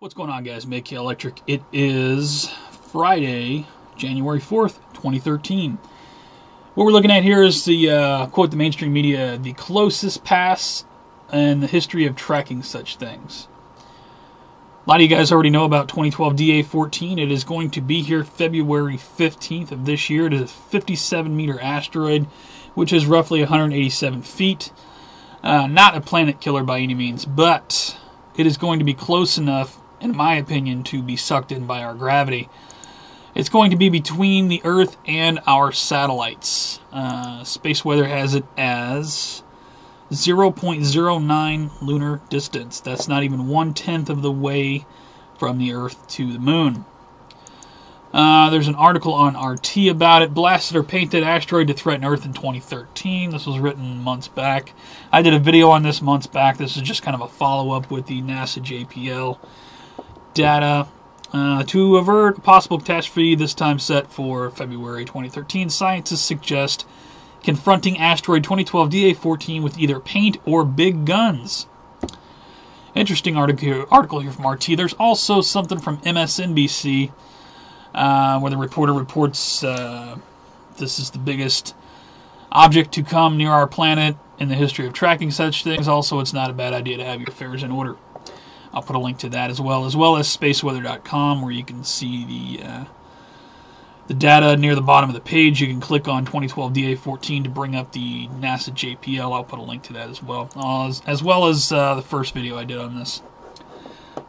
What's going on, guys? MaKa Electric. It is Friday, January 4th, 2013. What we're looking at here is the, uh, quote the mainstream media, the closest pass in the history of tracking such things. A lot of you guys already know about 2012 DA14. It is going to be here February 15th of this year. It is a 57 meter asteroid, which is roughly 187 feet. Uh, not a planet killer by any means, but it is going to be close enough in my opinion, to be sucked in by our gravity. It's going to be between the Earth and our satellites. Uh, space weather has it as 0.09 lunar distance. That's not even one tenth of the way from the Earth to the Moon. Uh, there's an article on RT about it. Blasted or painted asteroid to threaten Earth in 2013. This was written months back. I did a video on this months back. This is just kind of a follow up with the NASA JPL data uh, to avert a possible catastrophe, this time set for February 2013. Scientists suggest confronting asteroid 2012 DA14 with either paint or big guns. Interesting article, article here from RT. There's also something from MSNBC uh, where the reporter reports uh, this is the biggest object to come near our planet in the history of tracking such things. Also, it's not a bad idea to have your affairs in order. I'll put a link to that as well, as well as spaceweather.com, where you can see the uh, the data near the bottom of the page. You can click on 2012 DA14 to bring up the NASA JPL. I'll put a link to that as well, as, as, well as uh, the first video I did on this.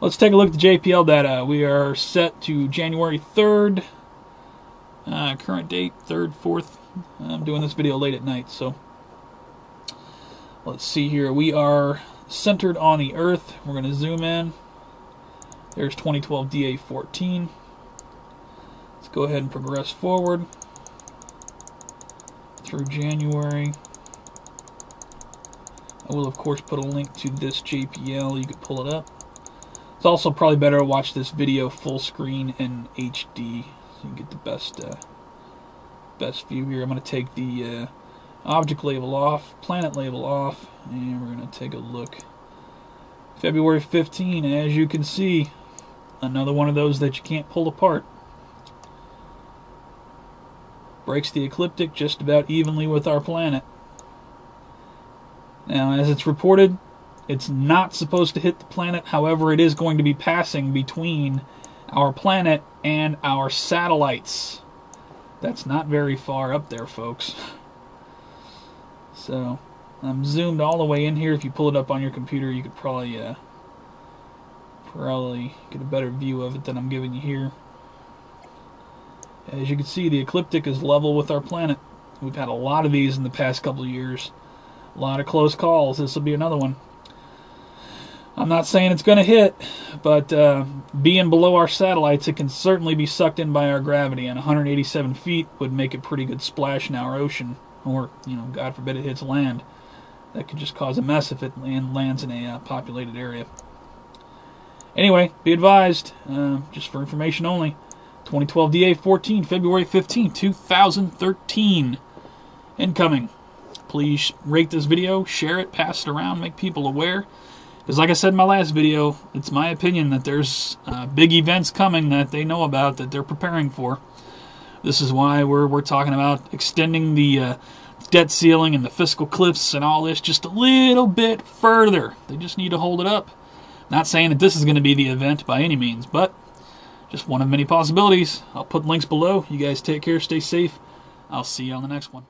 Let's take a look at the JPL data. We are set to January 3rd. Uh, current date 3rd, 4th. I'm doing this video late at night, so let's see here. We are centered on the Earth. We're going to zoom in. There's 2012 DA14. Let's go ahead and progress forward through January. I will, of course, put a link to this JPL. You could pull it up. It's also probably better to watch this video full screen in HD so you can get the best uh, best view here. I'm going to take the uh, object label off, planet label off, and we're going to take a look. February 15, as you can see, another one of those that you can't pull apart. Breaks the ecliptic just about evenly with our planet. Now, as it's reported, it's not supposed to hit the planet, however, it is going to be passing between our planet and our satellites. That's not very far up there, folks. So, I'm zoomed all the way in here. If you pull it up on your computer, you could probably uh, probably get a better view of it than I'm giving you here. As you can see, the ecliptic is level with our planet. We've had a lot of these in the past couple years. A lot of close calls. This will be another one. I'm not saying it's going to hit, but uh, being below our satellites, it can certainly be sucked in by our gravity, and 187 feet would make a pretty good splash in our ocean, or, you know, God forbid it hits land that could just cause a mess if it land, lands in a uh, populated area. Anyway, be advised, uh, just for information only, 2012 DA14, February 15, 2013. Incoming. Please rate this video, share it, pass it around, make people aware. Because, like I said in my last video, it's my opinion that there's uh, big events coming that they know about that they're preparing for. This is why we're, we're talking about extending the uh, debt ceiling and the fiscal cliffs and all this just a little bit further. They just need to hold it up. Not saying that this is going to be the event by any means, but just one of many possibilities. I'll put links below. You guys take care, stay safe. I'll see you on the next one.